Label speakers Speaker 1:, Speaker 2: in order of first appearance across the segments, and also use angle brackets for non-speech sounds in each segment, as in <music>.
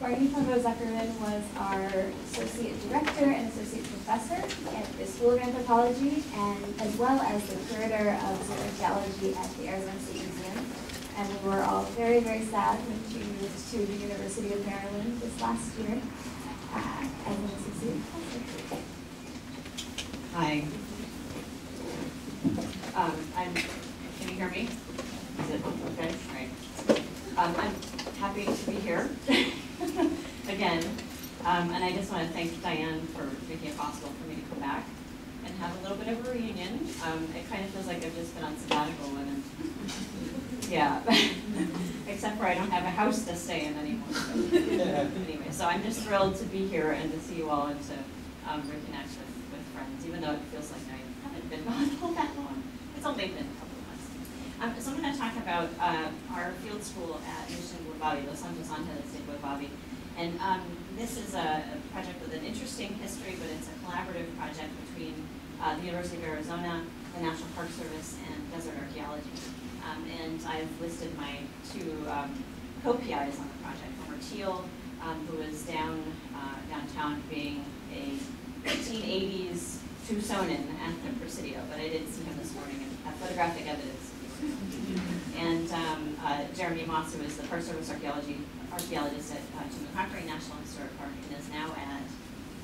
Speaker 1: Barney Pavao-Zuckerman was our associate director and associate professor at the School of Anthropology, and as well as the curator of zoology at the Arizona State Museum. And we were all very, very sad when she moved to the University of Maryland this last year uh, as an associate professor.
Speaker 2: Hi. Um, I'm, can you hear me? Is it okay? Right. Um, I'm happy to be here <laughs> <laughs> again. Um, and I just want to thank Diane for making it possible for me to come back and have a little bit of a reunion. Um, it kind of feels like I've just been on sabbatical and <laughs> yeah. <laughs> Except for I don't have a house to stay in anymore. So. anyway, so I'm just thrilled to be here and to see you all and to um, reconnect with, with friends, even though it feels like I haven't been gone all that long. It's only been a couple. Um, so I'm going to talk about uh, our field school at Mission Guevavi, Los Santos Angeles de Guevavi. And um, this is a, a, project with an interesting history, but it's a collaborative project between uh, the University of Arizona, the National Park Service, and Desert Archaeology. Um, and I've listed my two um, co-PIs on the project, Homer Thiel, um, who was down uh, downtown being a 1880s Tucsonan at the Presidio, but I did see him this morning photographic evidence. And um, uh, Jeremy Moss, who is the first Service archaeology archaeologist at uh, Tumacacori National Historic Park and is now at,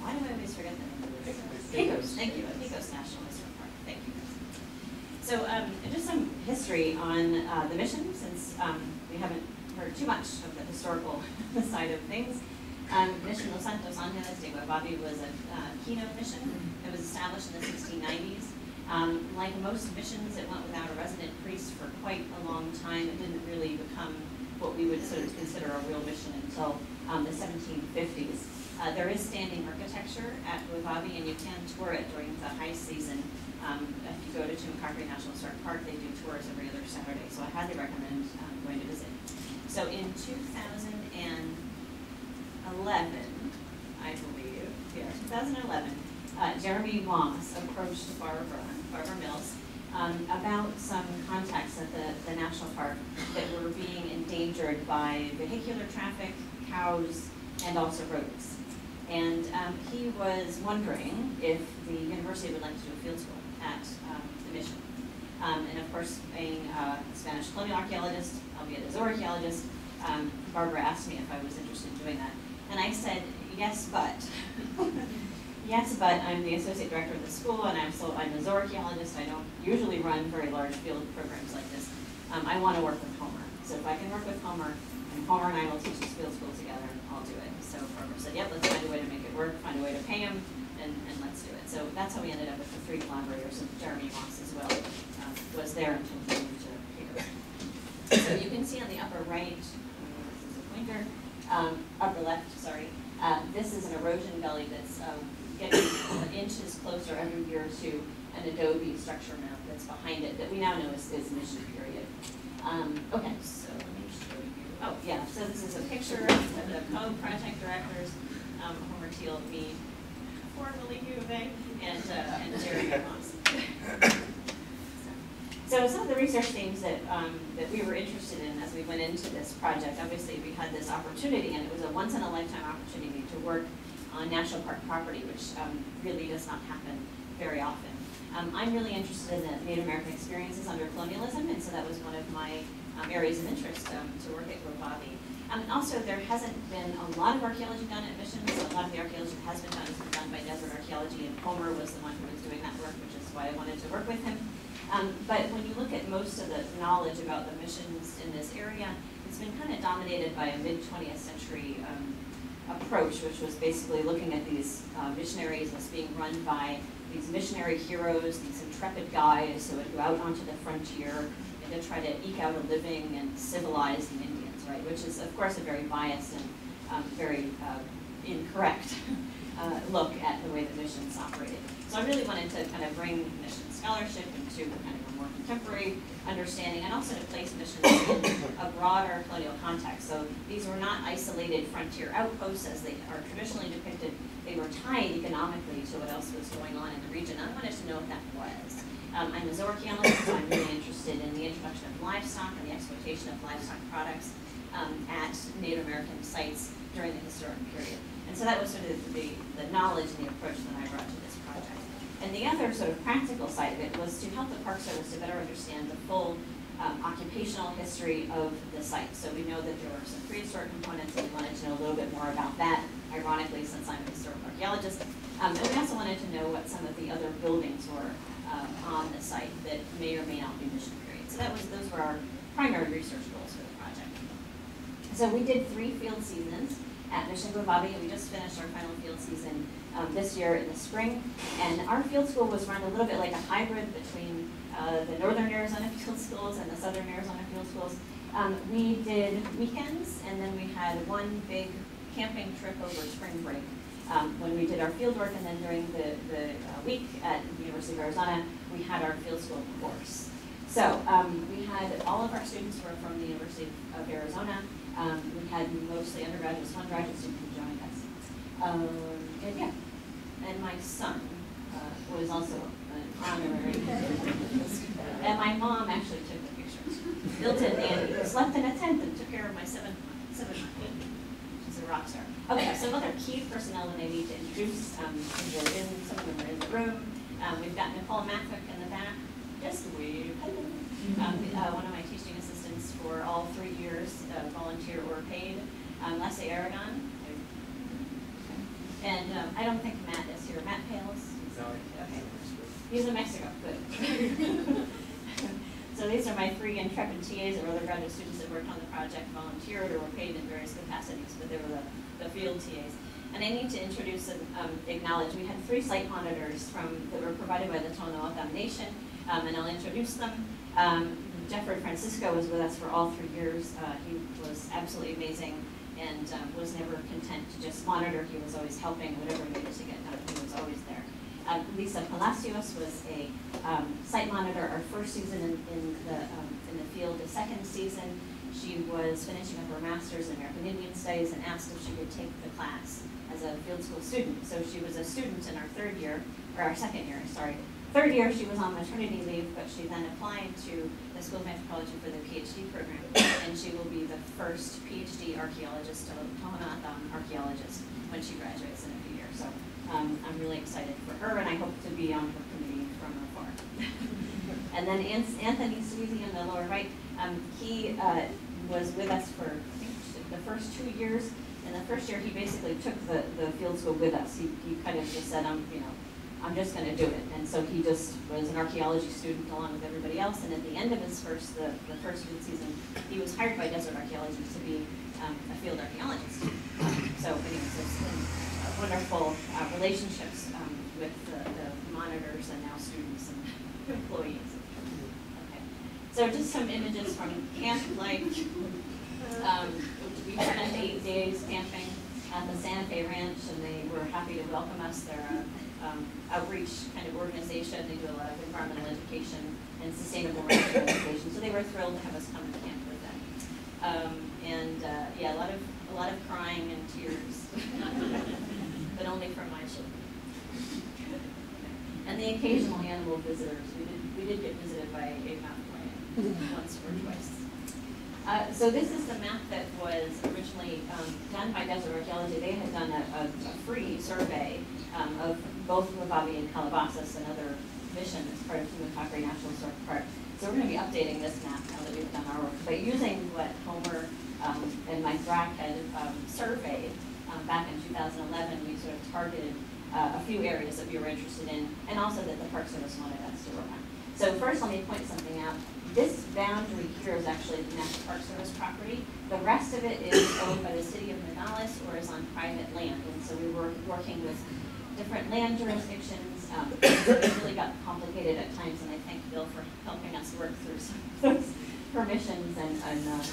Speaker 2: why do I always forget the name of this? Pecos, thank you, at Pecos National Historic Park, thank you. So um, just some history on uh, the mission, since um, we haven't heard too much of the historical <laughs> side of things. Um, mission Los Santos Angeles de Guevavi was a uh, Kino mission. It was established in the 1690s. Um, like most missions, it went without a resident priest for quite a long time. It didn't really become what we would sort of consider a real mission until um, the 1750s. Uh, there is standing architecture at Guevavi, and you can tour it during the high season. Um, if you go to Tumacacori National Historic Park, they do tours every other Saturday, so I highly recommend um, going to visit. So in 2011, I believe, yeah, 2011, uh, Jeremy Moss approached Barbara, Barbara Mills, um, about some contacts at the, the national park that were being endangered by vehicular traffic, cows, and also rodents. And um, he was wondering if the university would like to do a field school at um, the mission. Um, and of course, being a Spanish colonial archaeologist, albeit a zooarchaeologist, um, Barbara asked me if I was interested in doing that. And I said, yes, but. <laughs> Yes, but I'm the associate director of the school, and I'm so I'm a zooarchaeologist. I don't usually run very large field programs like this. Um, I want to work with Homer, so if I can work with Homer, and Homer and I will teach this field school together, I'll do it. So Homer said, "Yep, let's find a way to make it work, find a way to pay him, and, and let's do it." So that's how we ended up with the three collaborators, and Jeremy Moss as well um, was there until he moved to. So you can see on the upper right, this is a pointer, um, upper left, sorry. Uh, this is an erosion gully that's um, getting inches closer every year to an adobe structure map that's behind it that we now know is, is mission period. Um, okay, so let me show you. Oh, yeah, so this is a picture of the co-project directors, um, Homer Thiel, me, formerly U of A, and, uh, and Jerry Moss. <coughs> So some of the research themes that, um, that we were interested in as we went into this project, obviously we had this opportunity and it was a once in a lifetime opportunity to work on national park property, which um, really does not happen very often. Um, I'm really interested in the Native American experiences under colonialism, and so that was one of my um, areas of interest um, to work at Guevavi. Um, also, there hasn't been a lot of archaeology done at missions. A lot of the archaeology that has been done has been done by desert archaeology, and Homer was the one who was doing that work, which is why I wanted to work with him. Um, but when you look at most of the knowledge about the missions in this area, it's been kind of dominated by a mid-20th century um, approach, which was basically looking at these uh, missionaries as being run by these missionary heroes, these intrepid guys who would go out onto the frontier and to try to eke out a living and civilize the Indians, right? Which is, of course, a very biased and um, very uh, incorrect <laughs> uh, look at the way the missions operated. So I really wanted to kind of bring mission scholarship into kind of a more contemporary understanding and also to place missions in a broader colonial context. So these were not isolated frontier outposts as they are traditionally depicted. They were tied economically to what else was going on in the region. I wanted to know what that was. Um, I'm a zooarchaeologist, so I'm really interested in the introduction of livestock and the exploitation of livestock products um, at Native American sites during the historic period. And so that was sort of the, the knowledge and the approach that I brought to this. And the other sort of practical side of it was to help the Park Service to better understand the full um, occupational history of the site. So we know that there were some prehistoric components, and we wanted to know a little bit more about that, ironically, since I'm a historical archaeologist. Um, and we also wanted to know what some of the other buildings were um, on the site that may or may not be mission period. So that was, those were our primary research goals for the project. So we did three field seasons at Mission and we just finished our final field season um, this year in the spring. And our field school was run a little bit like a hybrid between uh, the Northern Arizona Field Schools and the Southern Arizona Field Schools. Um, we did weekends, and then we had one big camping trip over spring break um, when we did our field work, and then during the, the uh, week at the University of Arizona, we had our field school course. So um, we had all of our students were from the University of Arizona. Um, we had mostly undergraduates, one graduate student who joined us. Um, and yeah, and my son uh, was also an honorary. and my mom actually took the pictures. Built in Nanny, who slept in a tent and took care of my seven, seven She's a rock star. Okay, some other key personnel that I need to introduce. Um, in, some of them are in the room. Um, we've got Nicole Mathwich in the back. Just wave. Hello. Um, uh, one of my teaching assistants for all three years, uh, volunteer or paid. Um, Leslie Aragon. And um, I don't think Matt is here. Matt Pailes? Okay. He's in Mexico. Good. <laughs> so these are my three intrepid TAs or other graduate students that worked on the project, volunteered or were paid in various capacities, but they were the, the field TAs. And I need to introduce and um, acknowledge we had three site monitors from that were provided by the O'odham Nation, um, and I'll introduce them. Um, Jeffrey Francisco was with us for all three years. Uh, he was absolutely amazing and um, was never content to just monitor. He was always helping whatever needed to get done. He was always there. Uh, Lisa Palacios was a um, site monitor our first season in, in the um, in the field. The second season, she was finishing up her master's in American Indian Studies and asked if she could take the class as a field school student. So she was a student in our third year, or our second year, sorry. Third year, she was on maternity leave, but she then applied to the School of Anthropology for the PhD program, and she will be the first PhD archaeologist, Tohono O'odham archaeologist, when she graduates in a few years. So um, I'm really excited for her, and I hope to be on her committee from afar. <laughs> and then Anthony Sweezy in the lower right, um, he uh, was with us for the first two years. In the first year, he basically took the, the field school with us. He, he kind of just said, I'm, you know, I'm just going to do it. And so he just was an archaeology student along with everybody else. And at the end of his first, the, the first season, he was hired by Desert Archaeology to be um, a field archaeologist. So anyways, it's been wonderful uh, relationships um, with the, the, monitors and now students and <laughs> employees. Okay. So just some images from Camp Lake. Um, we spent eight days camping at the Santa Fe Ranch, and they were happy to welcome us. They're a um, outreach kind of organization. They do a lot of environmental education and sustainable <coughs> education. So they were thrilled to have us come and camp with them. Um, and uh, yeah, a lot of a lot of crying and tears, <laughs> but only from my children. <laughs> And the occasional animal visitors. We did we did get visited by a mountain lion <laughs> once or twice. Uh, so this is the map that was originally um, done by Desert Archaeology. They had done a, a, a free survey um, of both Guevavi and Calabasas, another mission as part of Tumacacori National Historic Park. So we're going to be updating this map now that we've done our work, but using what Homer um, and Mike Brack had um, surveyed um, back in 2011, we sort of targeted uh, a few areas that we were interested in, and also that the Park Service wanted us to work on. So first, let me point something out. This boundary here is actually the National Park Service property. The rest of it is owned by the city of Nogales or is on private land. And so we were working with different land jurisdictions. Um, <coughs> it really got complicated at times, and I thank Bill for helping us work through <laughs> some of those permissions and, and uh,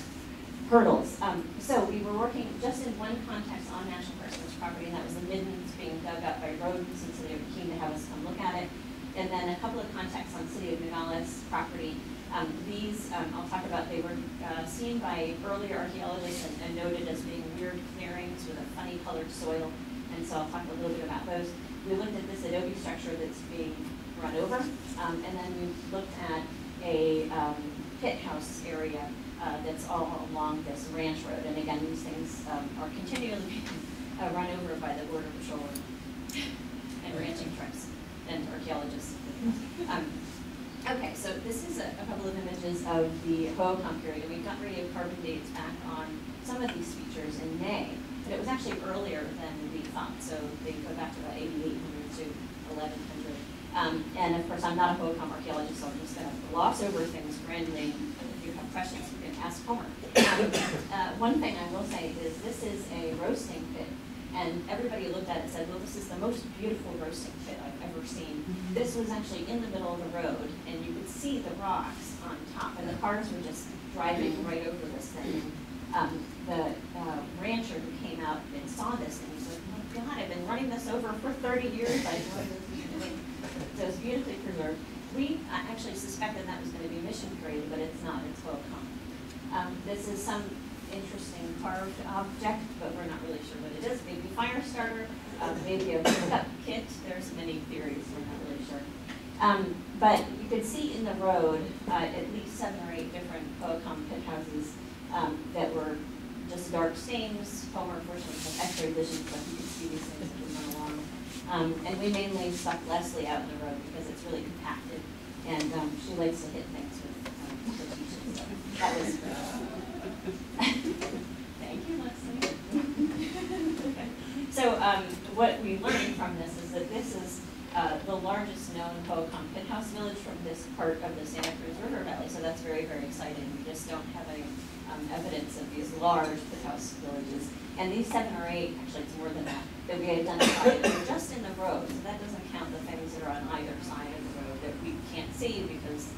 Speaker 2: hurdles. Um, so we were working just in one context on National Park Service property, and that was the middens being dug up by rodents, and so they were keen to have us come look at it. And then a couple of contexts on City of Nogales property. Um, these, um, I'll talk about, they were uh, seen by earlier archaeologists and, and, noted as being weird clearings with a funny colored soil. And so I'll talk a little bit about those. We looked at this adobe structure that's being run over. Um, and then we looked at a um, pit house area uh, that's all along this ranch road. And again, these things um, are continually being uh, run over by the border patrol and ranching trucks and archaeologists. Um, okay, so this is a, a couple of images of the Hohokam period. We got radiocarbon dates back on some of these features in May, but it was actually earlier than we thought. So they go back to about 8800 to 1100. Um, and of course, I'm not a Hohokam archaeologist, so I'm just going to gloss over things randomly. If you have questions, you can ask Homer. Um, uh, one thing I will say is this is a roasting pit and everybody looked at it and said, well, this is the most beautiful roasting pit I've ever seen.
Speaker 1: Mm-hmm.
Speaker 2: This was actually in the middle of the road, and you could see the rocks on top, and the cars were just driving right over this thing. Um, the uh, rancher who came out and saw this, and he said, oh my God, I've been running this over for 30 years. I know this So it's beautifully preserved. We actually suspected that was going to be mission period, but it's not. It's well come. Um, this is some interesting carved object, but we're not really sure what it is. Maybe fire starter, uh, maybe a pickup kit. There's many theories. We're not really sure. Um, but you could see in the road uh, at least seven or eight different Hohokam pit houses um, that were just dark stains. Homer unfortunately has X-ray vision, so you can see these things as we run along. Um, and we mainly stuck Leslie out in the road because it's really compacted, and um, she likes to hit things with um, her teaching. So that was. <laughs> Thank you, Leslie. <laughs> So um, what we learned from this is that this is uh, the largest known pit house village from this part of the Santa Cruz River Valley. So that's very, very exciting. We just don't have any um, evidence of these large house villages. And these seven or eight, actually it's more than that, that we identified <coughs> are just in the road. So that doesn't count the things that are on either side of the road that we can't see because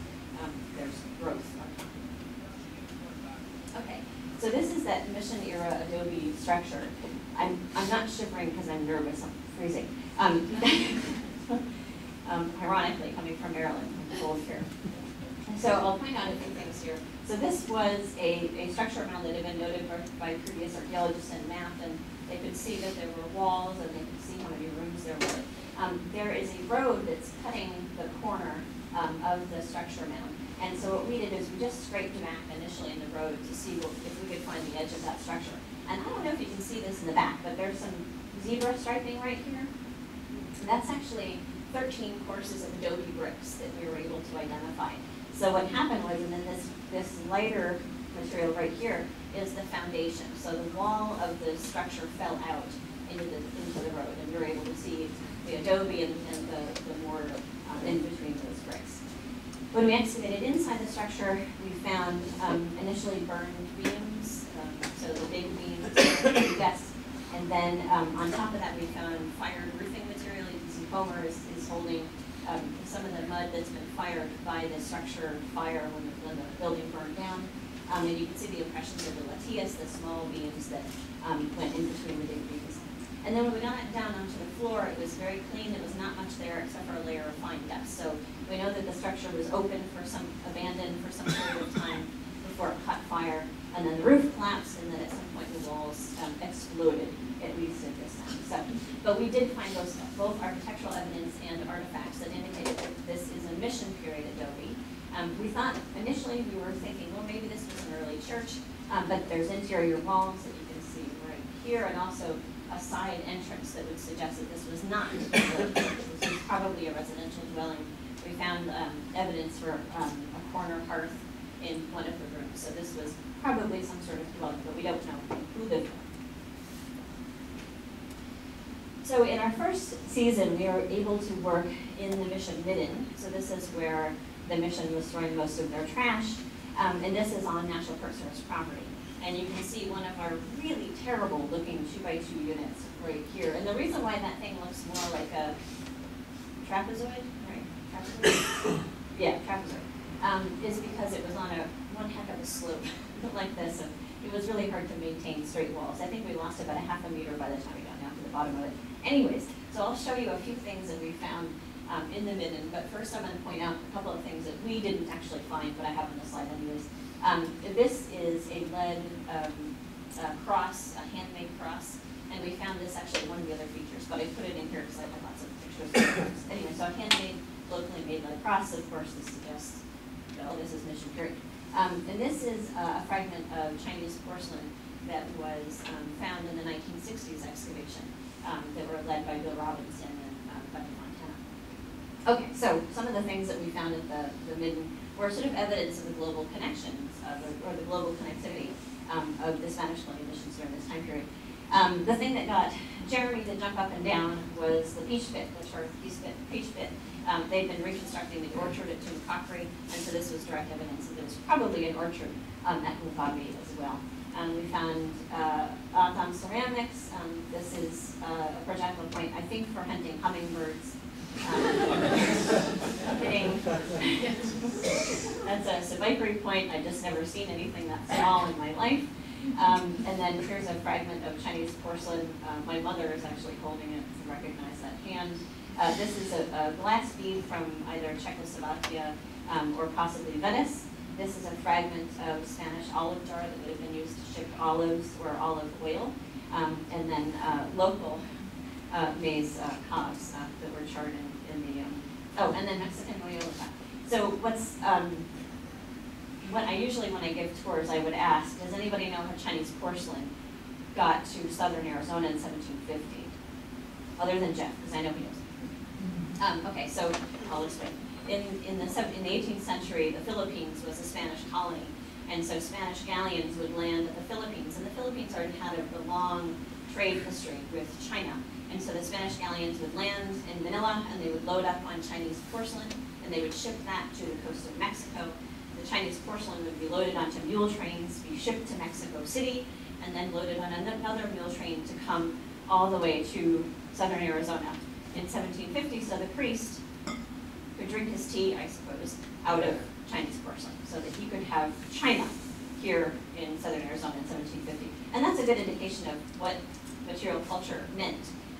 Speaker 2: um, there's growth. Okay, so this is that mission era Adobe structure. I'm, I'm not shivering because I'm nervous, I'm freezing. Um, <laughs> <laughs> um, ironically, coming from Maryland, cold here. So I'll point out a few things here. So this was a, a structure around that had been noted by, previous archaeologists and mapped, and they could see that there were walls and they could see how many rooms there were. Um, there is a road that's cutting the corner um, of the structure mound. And so what we did is we just scraped back initially in the road to see what, if we could find the edge of that structure. And I don't know if you can see this in the back, but there's some zebra striping right here. And that's actually 13 courses of adobe bricks that we were able to identify. So what happened was, and then this, this lighter material right here is the foundation. So the wall of the structure fell out into the, into the road, and were able to see the adobe and, and the, the mortar um, in between those bricks. When we excavated inside the structure, we found um, initially burned beams, um, so the big beams, <coughs> yes, and then um, on top of that, we found fired roofing Homer is, is holding um, some of the mud that's been fired by the structure fire when the, when the building burned down. Um, and you can see the impressions of the latillas, the small beams that um, went in between the big beams. And then when we got down onto the floor, it was very clean. There was not much there except for a layer of fine dust. So we know that the structure was open for some, abandoned for some period of time before it caught fire. And then the roof collapsed, and then at some point the walls um, exploded, at least at this time. So, but we did find those both architectural evidence and artifacts that indicated that this is a mission period adobe. Um, we thought initially we were thinking, well, maybe this was an early church, um, but there's interior walls that you can see right here, and also a side entrance that would suggest that this was not a church. This was probably a residential dwelling. We found um, evidence for um, a corner hearth in one of the rooms, so this was probably some sort of dwelling, but we don't know who lived there. So in our first season, we were able to work in the mission midden. So this is where the mission was storing most of their trash. Um, and this is on National Park Service property. And you can see one of our really terrible looking two by two units right here. And the reason why that thing looks more like a trapezoid, right? Trapezoid? <coughs> yeah, trapezoid. Um, is because it was on a one heck of a slope <laughs> like this. And it was really hard to maintain straight walls. I think we lost about a half a meter by the time we got down to the bottom of it. Anyways, so I'll show you a few things that we found um, in the midden, but first I'm going to point out a couple of things that we didn't actually find, but I have on the slide anyways. Um, this is a lead um, cross, a handmade cross, and we found this actually one of the other features, but I put it in here because I had lots of pictures. <coughs> anyway, so a handmade locally made lead cross, of course, this suggests, well, this is mission period. Um, and this is uh, a fragment of Chinese porcelain that was um, found in the 1960s excavation um, that were led by Bill Robinson and um, Bunny Fontana. Okay, so some of the things that we found at the, the Midden were sort of evidence of the global connections of or the global connectivity um, of the Spanish colonial missions during this time period. Um, the thing that got Jeremy to jump up and down was the peach pit, the Charles peach pit. Peach pit. Um, they'd been reconstructing the orchard at Tumacacori, and so this was direct evidence that there was probably an orchard um, at Guevavi as well. Um, we found uh, Atam ceramics. Um, this is uh, a projectile point, I think, for hunting hummingbirds. Um. <laughs> That's a Sobaipuri point. I've just never seen anything that small in my life. Um, and then here's a fragment of Chinese porcelain. Uh, my mother is actually holding it to recognize that hand. Uh, this is a, a, glass bead from either Czechoslovakia um, or possibly Venice. This is a fragment of Spanish olive jar that would have been used to ship olives or olive oil. Um, and then uh, local uh, maize uh, cobs uh, that were charred in, in the, um, oh, and then Mexican oil. So what's, um, what I usually, when I give tours, I would ask, does anybody know how Chinese porcelain got to southern Arizona in 1750? Other than Jeff, because I know he knows. Um, okay, so I'll explain. In, in, the, in the 18th century, the Philippines was a Spanish colony. And so Spanish galleons would land at the Philippines. And the Philippines already had a, a long trade history with China. And so the Spanish galleons would land in Manila and they would load up on Chinese porcelain and they would ship that to the coast of Mexico. The Chinese porcelain would be loaded onto mule trains, be shipped to Mexico City, and then loaded on another mule train to come all the way to southern Arizona in 1750, so the priest could drink his tea, I suppose, out of Chinese porcelain, so that he could have China here in southern Arizona in 1750. And that's a good indication of what material culture meant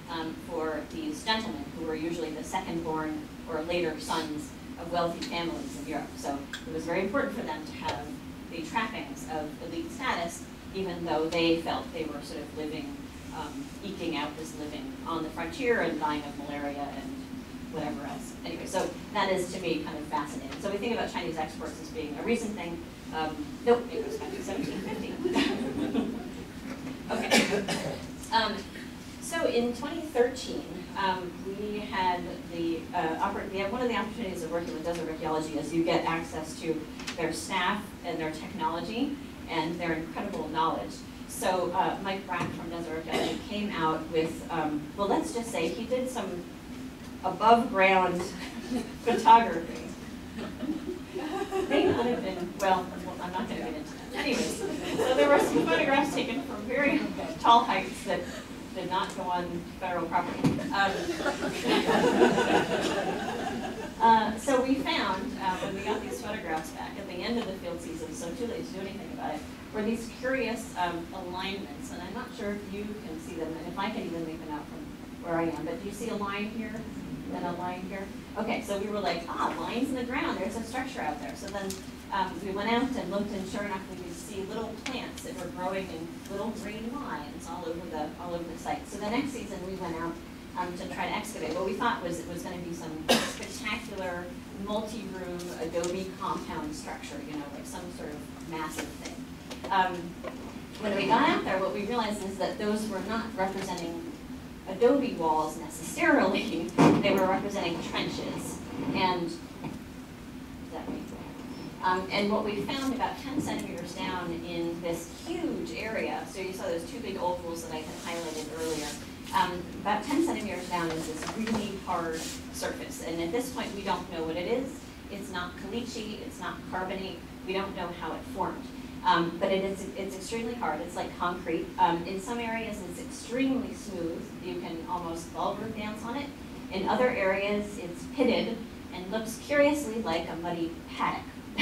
Speaker 2: um, for these gentlemen, who were usually the second born or later sons of wealthy families in Europe. So it was very important for them to have the trappings of elite status, even though they felt they were sort of living um, eking out this living on the frontier and dying of malaria and whatever else. Anyway, so that is to me kind of fascinating. So we think about Chinese exports as being a recent thing. Um, nope, it goes back to 1750. okay. Um, so in 2013, um, we had the, uh, we have one of the opportunities of working with Desert Archaeology is you get access to their staff and their technology and their incredible knowledge. So uh, Mike Brack from Desert Archaeology came out with, um, well, let's just say he did some above ground photography. They not have been, well, I'm not going to get into that. Anyways, so there were some photographs taken from very tall heights that did not go on federal property. Um, <laughs> uh, so we found, uh, when we got these photographs back at the end of the field season, so too late to do anything about it, were these curious um, alignments, and I'm not sure if you can see them, and if I can even make them out from where I am, but do you see a line here, a line here? Okay, so we were like, ah, lines in the ground, there's a structure out there. So then um, we went out and looked, and sure enough, we could see little plants that were growing in little green lines all over the all over the site. So the next season, we went out um, to try to excavate. What we thought was it was going to be some spectacular multi-room adobe compound structure, you know, like some sort of massive thing. Um, when we got out there, what we realized is that those were not representing adobe walls necessarily. <laughs> they were representing trenches. And um, and what we found about 10 centimeters down in this huge area, so you saw those two big ovals that I had highlighted earlier, um, about 10 centimeters down is this really hard surface. And at this point, we don't know what it is. It's not caliche, it's not carbonate, we don't know how it formed. Um, but it is, it's extremely hard. It's like concrete. Um, in some areas, it's extremely smooth. You can almost ballroom dance on it. In other areas, it's pitted and looks curiously like a muddy paddock. <laughs>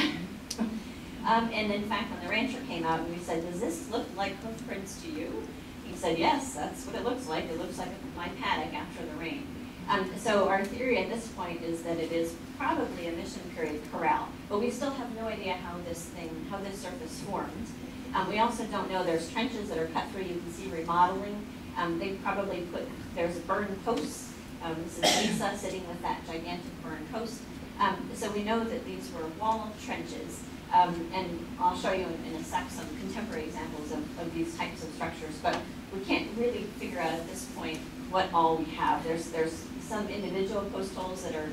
Speaker 2: um, and in fact, when the rancher came out and we said, does this look like hoof prints to you? He said, yes, that's what it looks like. It looks like my paddock after the rain. Um, so our theory at this point is that it is probably a mission period corral, but we still have no idea how this thing, how this surface formed. Um, we also don't know, there's trenches that are cut through, you can see remodeling. Um, they probably put, there's burned posts Um, this is Lisa sitting with that gigantic burn post. Um, so we know that these were wall trenches. Um, and I'll show you in, in a sec some contemporary examples of, of these types of structures, but we can't really figure out at this point what all we have. There's, there's some individual post holes that are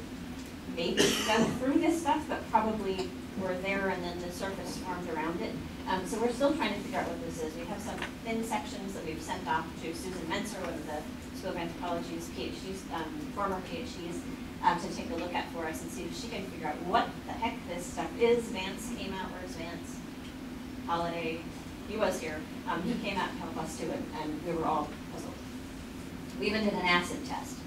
Speaker 2: maybe dug through this stuff, but probably were there and then the surface formed around it. Um, so we're still trying to figure out what this is. We have some thin sections that we've sent off to Susan Mentzer, one of the School of Anthropology's PhDs, um, former PhDs, uh, to take a look at for us and see if she can figure out what the heck this stuff is. Vance came out, where's Vance? Holliday, he was here. Um, he came out to help us do it, and we were all puzzled. We even did an acid test.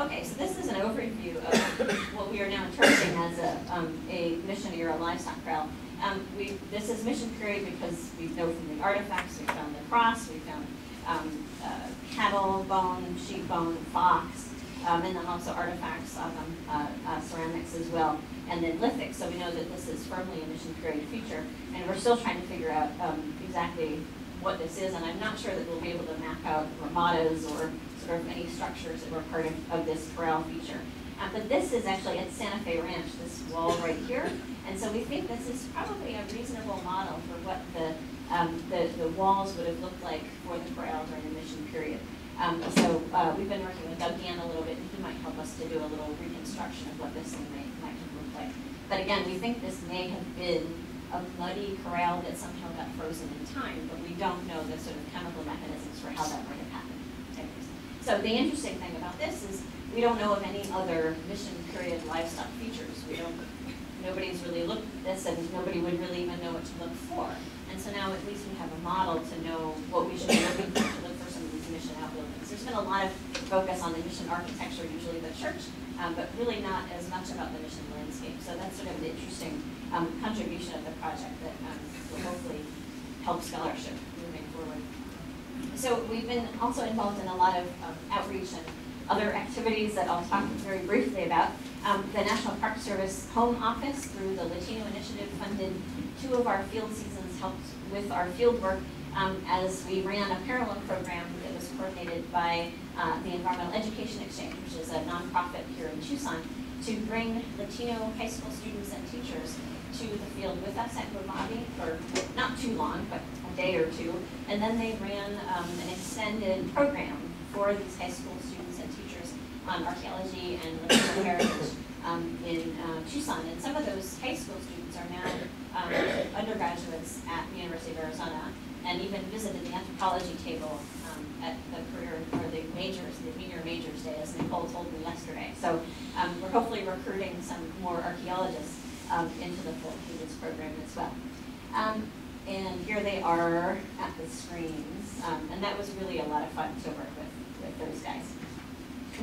Speaker 2: Okay, so this is an overview of what we are now interpreting as a, um, a mission era livestock corral. Um, we, this is mission period because we know from the artifacts, we found the cross, we found um, uh, cattle bone, sheep bone, fox, um, and then also artifacts of um, uh, uh, ceramics as well, and then lithics. So we know that this is firmly a mission period feature, and we're still trying to figure out um, exactly what this is, and I'm not sure that we'll be able to map out ramadas or sort of any structures that were part of, of this corral feature. Uh, but this is actually at Santa Fe Ranch, this wall right here, and so we think this is probably a reasonable model for what the um, the, the walls would have looked like for the corral during the mission period. Um, so uh, we've been working with Doug Gann a little bit, and he might help us to do a little reconstruction of what this thing may, might have looked like. But again, we think this may have been a muddy corral that somehow got frozen in time, but we don't know the sort of chemical mechanisms for how that might have happened. So the interesting thing about this is we don't know of any other mission period livestock features. We don't, nobody's really looked at this and nobody would really even know what to look for. And so now at least we have a model to know what we should be looking for to look for some of these mission outbuildings. There's been a lot of focus on the mission architecture, usually the church, um, but really not as much about the mission landscape. So that's sort of an interesting um, contribution of the project that um, will hopefully help scholarship moving forward. So we've been also involved in a lot of um, outreach and other activities that I'll talk very briefly about. Um, the National Park Service Home Office, through the Latino Initiative, funded two of our field seasons, helped with our field work um, as we ran a parallel program that was coordinated by uh, the Environmental Education Exchange, which is a nonprofit here in Tucson, to bring Latino high school students and teachers to the field with us at Guevavi for not too long, but a day or two. And then they ran um, an extended program for these high school students and teachers on archaeology and Latino <coughs> heritage um, in uh, Tucson. And some of those high school students are now um, undergraduates at the University of Arizona and even visited the anthropology table um, at the career or the majors, the junior majors day, as Nicole told me yesterday. So um, we're hopefully recruiting some more archaeologists um, into the full students program as well. Um, and here they are at the screens, um, and that was really a lot of fun to work with, with those guys.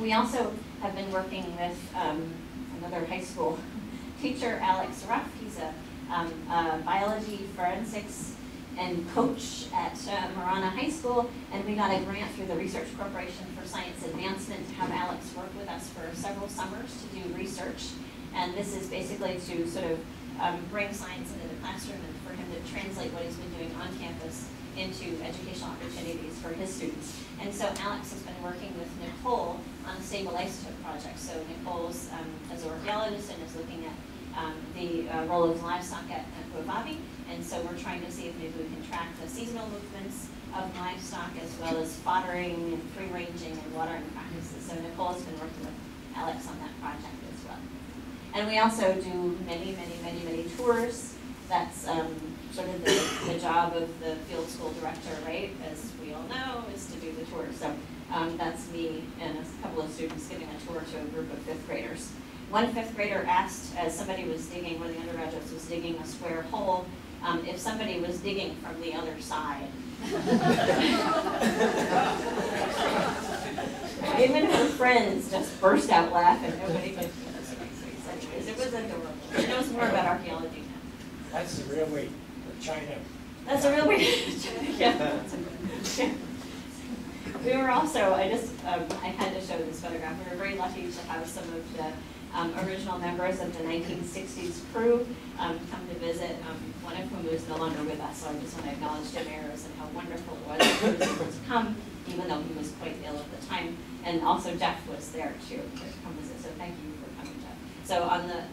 Speaker 2: We also have been working with um, another high school <laughs> teacher, Alex Ruff. He's a, a biology forensics and coach at uh, Marana High School, and we got a grant through the Research Corporation for Science Advancement to have Alex work with us for several summers to do research. And this is basically to sort of um, bring science into the classroom and for him to translate what he's been doing on campus into educational opportunities for his students. And so Alex has been working with Nicole on a stable isotope project. So Nicole's um, a zooarchaeologist and is looking at um, the uh, role of livestock at, at. And so we're trying to see if maybe we can track the seasonal movements of livestock as well as foddering and free ranging and watering practices. So Nicole has been working with Alex on that project as well. And we also do many, many, many, many tours. That's um, sort of the, the job of the field school director, right? As we all know, is to do the tours. So um, that's me and a couple of students giving a tour to a group of fifth graders. One fifth grader asked, as somebody was digging, one of the undergraduates was digging a square hole, um, if somebody was digging from the other side. Even her friends just burst out laughing. Nobody could. It was adorable. She knows more about archaeology now.
Speaker 3: That's the real way China.
Speaker 2: That's a real way. yeah. yeah. We were also, I just, um, I had to show this photograph. We were very lucky to have some of the um, original members of the 1960s crew um, come to visit, um, one of whom is no longer with us, so I just want to acknowledge Jim Ayres and how wonderful it was he was to <coughs> come. Even though he was quite ill at the time. And also Jeff was there too to come visit, so thank you for coming, Jeff. So on the,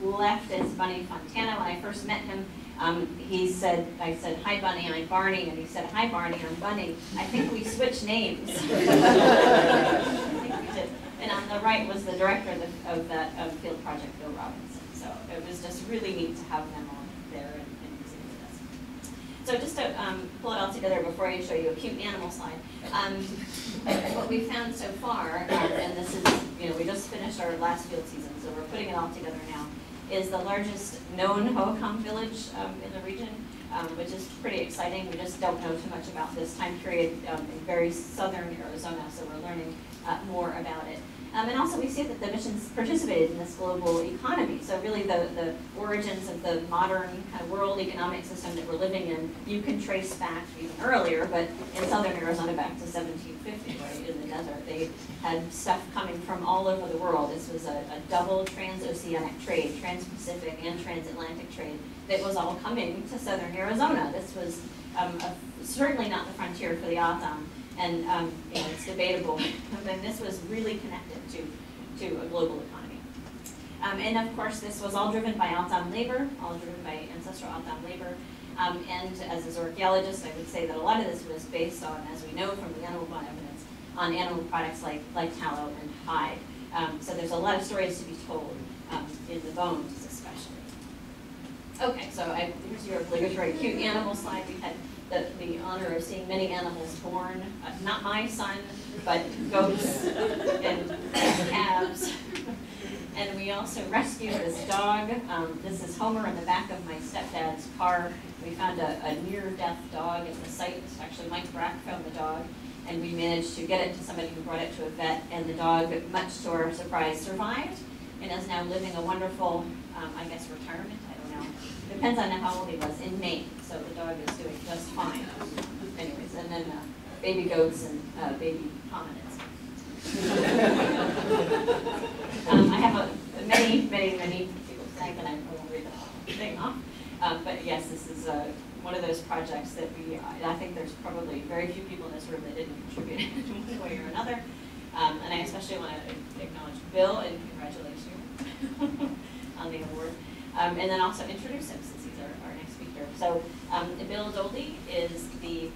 Speaker 2: the left is Bunny Fontana. When I first met him, um, he said, I said, hi Bunny, I'm Barney, and he said, hi Barney, I'm Bunny. I think we switched names. <laughs> I think we did. And on the right was the director of, the, of that of field project, Bill Robinson. So it was just really neat to have them all there and, and using with us. So just to um, pull it all together before I show you a cute animal slide, um, what we found so far, and this is, you know, we just finished our last field season, so we're putting it all together now, is the largest known Hohokam village um, in the region, um, which is pretty exciting. We just don't know too much about this time period um, in very southern Arizona, so we're learning uh, more about it. Um, and also we see that the missions participated in this global economy. So really the, the origins of the modern kind of world economic system that we're living in, you can trace back even earlier, but in southern Arizona back to 1750, right, in the desert. They had stuff coming from all over the world. This was a, a double transoceanic trade, trans-Pacific and transatlantic trade, that was all coming to southern Arizona. This was um, a, certainly not the frontier for the O'odham and um, you know, it's debatable. <laughs> and this was really connected to, to a global economy. Um, and of course, this was all driven by O'odham labor, all driven by ancestral O'odham labor. Um, and as a zoarchaeologist, I would say that a lot of this was based on, as we know from the animal evidence, on animal products like, like tallow and hide. Um, so there's a lot of stories to be told um, in the bones especially. Okay, so I, here's your obligatory cute animal slide. We had the, the honor of seeing many animals born, uh, not my son, but goats and calves. And we also rescued this dog. Um, this is Homer in the back of my stepdad's car. We found a, a near-death dog at the site. Actually, Mike Brack found the dog, and we managed to get it to somebody who brought it to a vet, and the dog, much to our surprise, survived and is now living a wonderful, um, I guess, retirement. I don't know. Depends on how old he was, in Maine, so the dog is doing just fine. Anyways, and then uh, baby goats and uh, baby hominids. <laughs> um, I have a, many, many, many people to thank, and I won't read the whole thing off. Um, but yes, this is uh, one of those projects that we, I think there's probably very few people in this room that didn't contribute in one way or another. Um, and I especially want to acknowledge Bill and congratulate you <laughs> on the award. Um, and then also introduce him since he's our, our next speaker. So um, Bill Doelle is the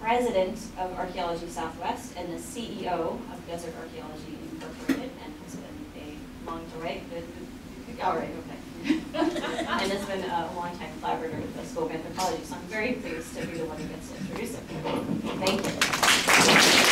Speaker 2: president of Archaeology Southwest and the CEO of Desert Archaeology Incorporated and has been a long time, all right, okay. <laughs> and has been a long-time collaborator with the School of Anthropology, so I'm very pleased to be the one who gets to introduce him. Thank you.